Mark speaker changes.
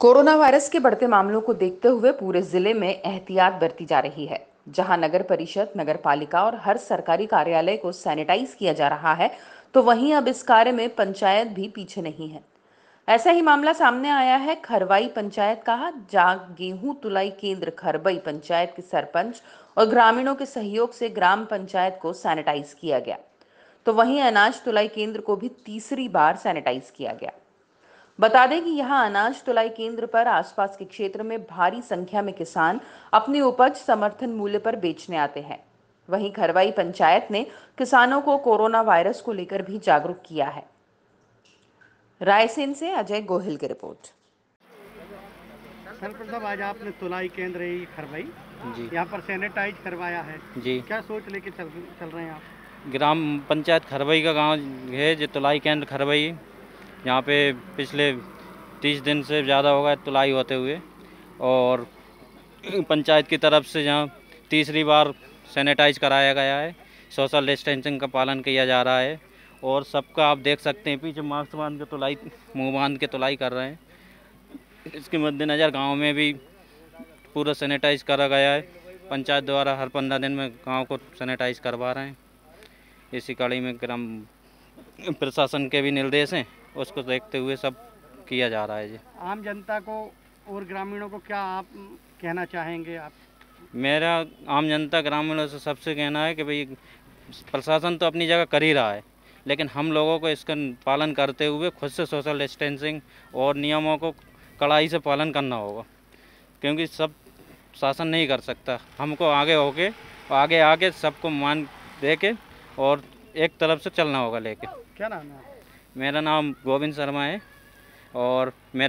Speaker 1: Corona virus के बढ़ते मामलों को देखते हुए पूरे ज़िले में एहतियात बरती जा रही है, जहाँ नगर परिषद, नगर पालिका और हर सरकारी कार्यालय को सैनिटाइज किया जा रहा है तो वहीं अब इस कार्य में पंचायत भी पीछे नहीं है। ऐसा ही मामला सामने आया है, खरवाई पंचायत का, जहाँ गेहूँ तुलाई केंद्र, खरबई पंचायत के सरपंच और ग्रामीणों के सहयोग से ग्राम पंचायत को सैनिटाइज किया गया। तो वहीं अनाज तुलाई केंद्र को भी तीसरी बार सैनिटाइज किया गया। बता दें कि यहाँ अनाज तुलाई केंद्र पर आसपास के क्षेत्र में भारी संख्या में किसान अपनी उपज समर्थन मूल्य पर बेचने आते हैं। वहीं खरवाई पंचायत ने किसानों को कोरोना वायरस को लेकर भी जागरूक किया है। रायसेन से अजय गोहिल की रिपोर्ट।
Speaker 2: सरपंच आज आपने तुलाई केंद्र ही खरवाई
Speaker 3: जी।
Speaker 2: यहाँ पर सैनिटाइज करवाया है।
Speaker 3: जी।
Speaker 2: क्या सोच लेके चल चल रहे हैं आप?
Speaker 3: ग्राम पंचायत खरवई का गाँव है जो तुलाई केंद्र खरवई यहाँ पे पिछले तीस दिन से ज़्यादा हो गए तुलाई होते हुए और पंचायत की तरफ़ से यहाँ तीसरी बार सैनिटाइज कराया गया है। सोशल डिस्टेंसिंग का पालन किया जा रहा है और सबका आप देख सकते हैं, पीछे मास्क बाँध के तुलाई, मुँह बाँध के तुलाई कर रहे हैं। इसके मद्देनज़र गाँव में भी पूरा सैनिटाइज करा गया है। पंचायत द्वारा हर पंद्रह दिन में गाँव को सैनिटाइज करवा रहे हैं। इसी कड़ी में ग्राम प्रशासन के भी निर्देश हैं। उसको देखते हुए सब किया जा रहा है जी।
Speaker 2: आम जनता को और ग्रामीणों को क्या आप कहना चाहेंगे आप?
Speaker 3: मेरा आम जनता ग्रामीणों से सबसे कहना है कि भाई प्रशासन तो अपनी जगह कर ही रहा है लेकिन हम लोगों को इसका पालन करते हुए खुद से सोशल डिस्टेंसिंग और नियमों को कड़ाई से पालन करना होगा क्योंकि सब शासन नहीं कर सकता। हमको आगे होके आगे आके सबको मान दे के और एक तरफ़ से चलना होगा लेके।
Speaker 2: क्या नाम है?
Speaker 3: मेरा नाम गोविंद शर्मा है और मेरे